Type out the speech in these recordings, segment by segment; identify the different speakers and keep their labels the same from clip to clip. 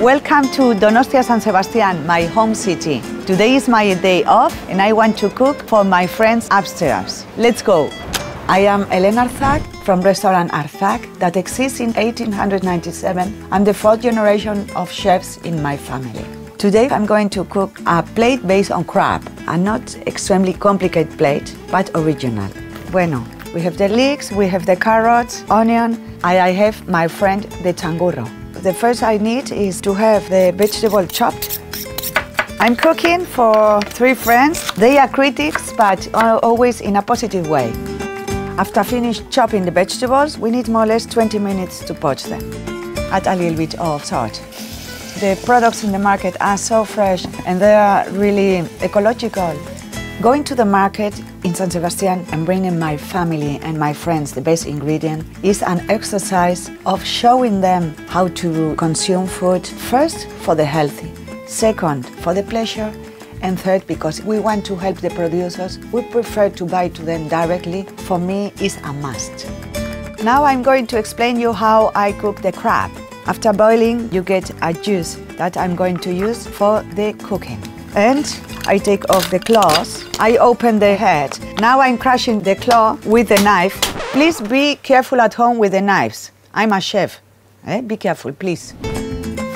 Speaker 1: Welcome to Donostia San Sebastian, my home city. Today is my day off and I want to cook for my friends upstairs. Let's go. I am Elena Arzak from restaurant Arzak that exists in 1897. I'm the fourth generation of chefs in my family. Today I'm going to cook a plate based on crab, a not extremely complicated plate, but original. Bueno, we have the leeks, we have the carrots, onion, I, I have my friend the txangurro. The first I need is to have the vegetable chopped. I'm cooking for three friends. They are critics, but always in a positive way. After finish chopping the vegetables, we need more or less 20 minutes to poach them. Add a little bit of salt. The products in the market are so fresh and they are really ecological. Going to the market in San Sebastian and bringing my family and my friends the best ingredient is an exercise of showing them how to consume food first for the healthy, second for the pleasure, and third because we want to help the producers. We prefer to buy to them directly. For me, it's a must. Now I'm going to explain you how I cook the crab. After boiling, you get a juice that I'm going to use for the cooking. And I take off the claws. I open the head. Now I'm crushing the claw with the knife. Please be careful at home with the knives. I'm a chef. Eh? Be careful, please.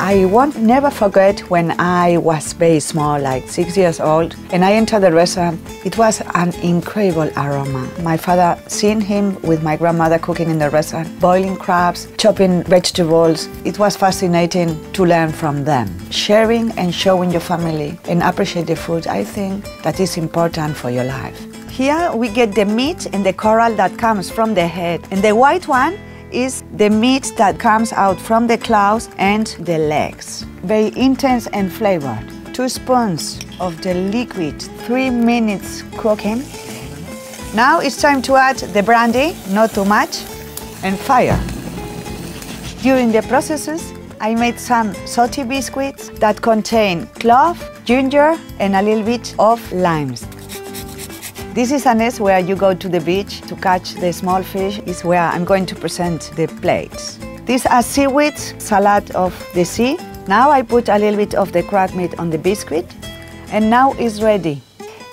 Speaker 1: I won't never forget when I was very small, like six years old, and I entered the restaurant. It was an incredible aroma. My father seen him with my grandmother cooking in the restaurant, boiling crabs, chopping vegetables. It was fascinating to learn from them. Sharing and showing your family and appreciate the food, I think that is important for your life. Here we get the meat and the coral that comes from the head, and the white one is the meat that comes out from the claws and the legs. Very intense and flavored. Two spoons of the liquid, three minutes cooking. Now it's time to add the brandy, not too much, and fire. During the processes, I made some salty biscuits that contain clove, ginger, and a little bit of limes. This is a nest where you go to the beach to catch the small fish. Is where I'm going to present the plates. These are seaweed, salad of the sea. Now I put a little bit of the crab meat on the biscuit and now it's ready.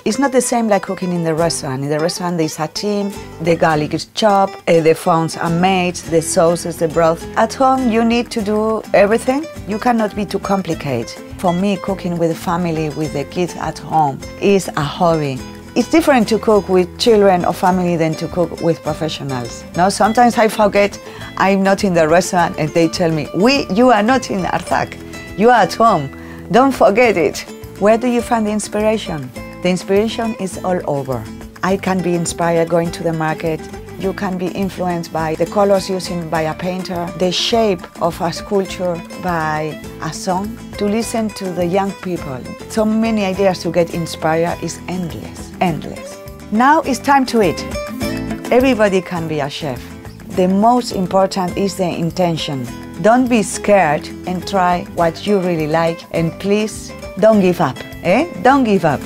Speaker 1: It's not the same like cooking in the restaurant. In the restaurant there's a team, the garlic is chopped, uh, the phones are made, the sauces, the broth. At home you need to do everything. You cannot be too complicated. For me, cooking with the family, with the kids at home is a hobby. It's different to cook with children or family than to cook with professionals. No, sometimes I forget I'm not in the restaurant and they tell me, we, you are not in Arzak, you are at home. Don't forget it. Where do you find the inspiration? The inspiration is all over. I can be inspired going to the market, you can be influenced by the colors used by a painter, the shape of a sculpture by a song, to listen to the young people. So many ideas to get inspired is endless, endless. Now it's time to eat. Everybody can be a chef. The most important is the intention. Don't be scared and try what you really like and please don't give up. Eh? Don't give up.